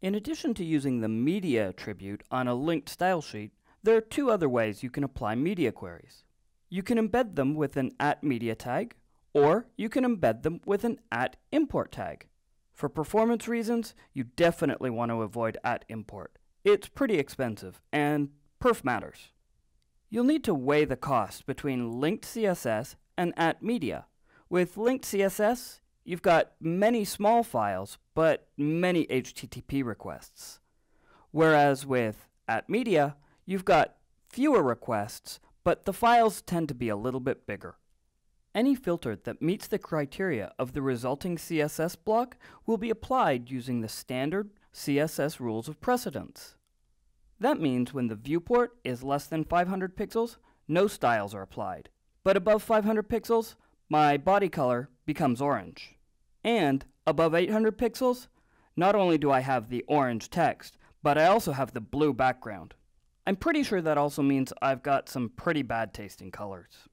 In addition to using the media attribute on a linked style sheet, there are two other ways you can apply media queries. You can embed them with an at media tag, or you can embed them with an at import tag. For performance reasons, you definitely want to avoid at import. It's pretty expensive, and perf matters. You'll need to weigh the cost between linked CSS and at media. With linked CSS, you've got many small files, but many HTTP requests. Whereas with at media, you've got fewer requests, but the files tend to be a little bit bigger. Any filter that meets the criteria of the resulting CSS block will be applied using the standard CSS rules of precedence. That means when the viewport is less than 500 pixels, no styles are applied. But above 500 pixels, my body color becomes orange. And above 800 pixels, not only do I have the orange text, but I also have the blue background. I'm pretty sure that also means I've got some pretty bad tasting colors.